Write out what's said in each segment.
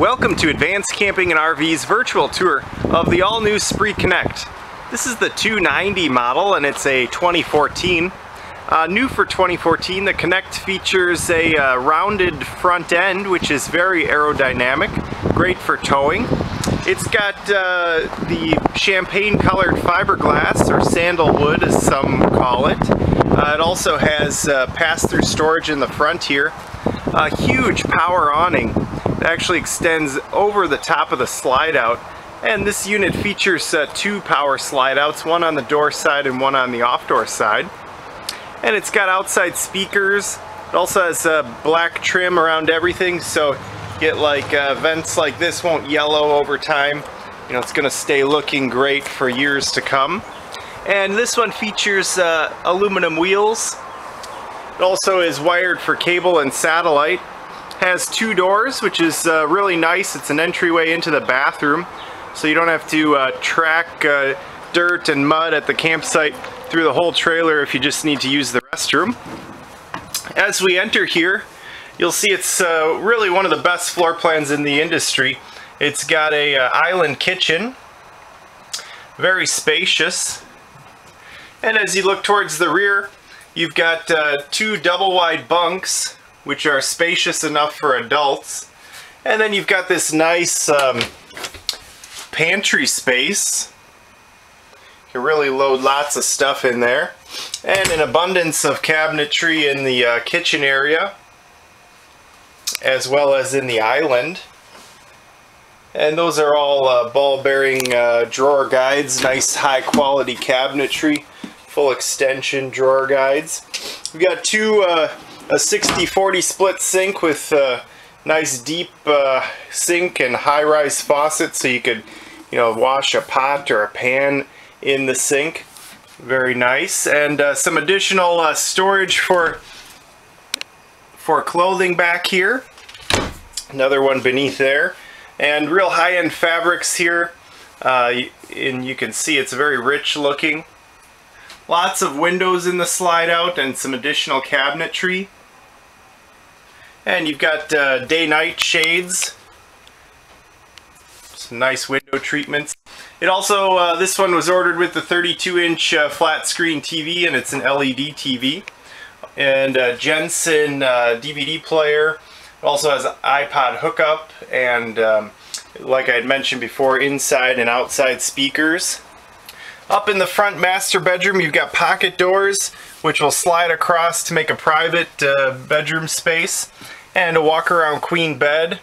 Welcome to Advance Camping and RV's virtual tour of the all-new Spree Connect. This is the 290 model and it's a 2014. Uh, new for 2014, the Connect features a uh, rounded front end which is very aerodynamic, great for towing. It's got uh, the champagne colored fiberglass or sandalwood as some call it. Uh, it also has uh, pass-through storage in the front here. A huge power awning it actually extends over the top of the slide out. And this unit features uh, two power slide outs, one on the door side and one on the off door side. And it's got outside speakers. It also has uh, black trim around everything, so get like uh, vents like this won't yellow over time. You know, it's gonna stay looking great for years to come. And this one features uh, aluminum wheels. It also is wired for cable and satellite has two doors, which is uh, really nice. It's an entryway into the bathroom, so you don't have to uh, track uh, dirt and mud at the campsite through the whole trailer if you just need to use the restroom. As we enter here, you'll see it's uh, really one of the best floor plans in the industry. It's got a uh, island kitchen, very spacious. And as you look towards the rear, you've got uh, two double wide bunks which are spacious enough for adults. And then you've got this nice um, pantry space. You can really load lots of stuff in there. And an abundance of cabinetry in the uh, kitchen area, as well as in the island. And those are all uh, ball bearing uh, drawer guides, nice high quality cabinetry, full extension drawer guides. We've got two uh, a 60-40 split sink with a nice deep uh, sink and high-rise faucet so you could you know wash a pot or a pan in the sink. Very nice. And uh, some additional uh, storage for for clothing back here. Another one beneath there. And real high-end fabrics here. Uh, and you can see it's very rich looking. Lots of windows in the slide out and some additional cabinetry and you've got uh, day-night shades. Some nice window treatments. It also, uh, this one was ordered with the 32-inch uh, flat screen TV and it's an LED TV. And Jensen DVD player. It also has iPod hookup and um, like I had mentioned before, inside and outside speakers. Up in the front master bedroom, you've got pocket doors, which will slide across to make a private uh, bedroom space. And a walk-around queen bed.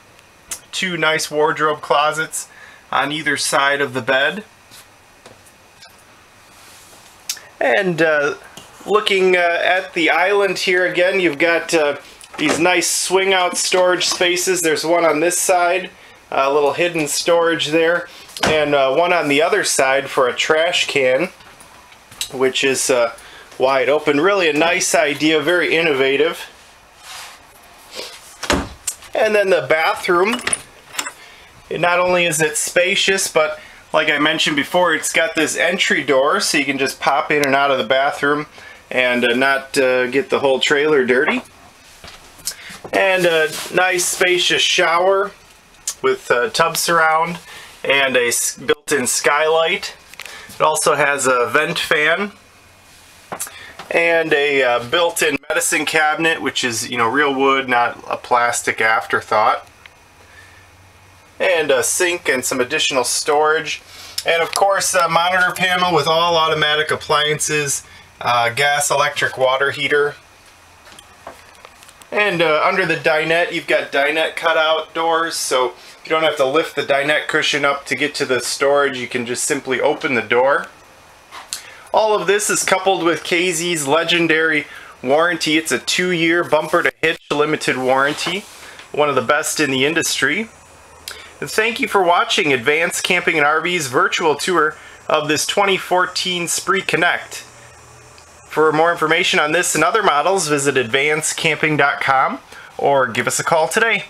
Two nice wardrobe closets on either side of the bed. And uh, looking uh, at the island here again, you've got uh, these nice swing out storage spaces. There's one on this side, a little hidden storage there and uh, one on the other side for a trash can, which is uh, wide open. Really a nice idea, very innovative. And then the bathroom, it not only is it spacious, but like I mentioned before, it's got this entry door, so you can just pop in and out of the bathroom and uh, not uh, get the whole trailer dirty. And a nice spacious shower with a tub surround and a built-in skylight. It also has a vent fan and a uh, built-in medicine cabinet which is you know real wood not a plastic afterthought and a sink and some additional storage and of course a monitor panel with all automatic appliances uh, gas electric water heater and uh, under the dinette you've got dinette cutout doors so you don't have to lift the dinette cushion up to get to the storage. You can just simply open the door. All of this is coupled with KZ's legendary warranty. It's a two-year bumper to hitch limited warranty. One of the best in the industry. And thank you for watching Advance Camping and RV's virtual tour of this 2014 Spree Connect. For more information on this and other models, visit advancecamping.com or give us a call today.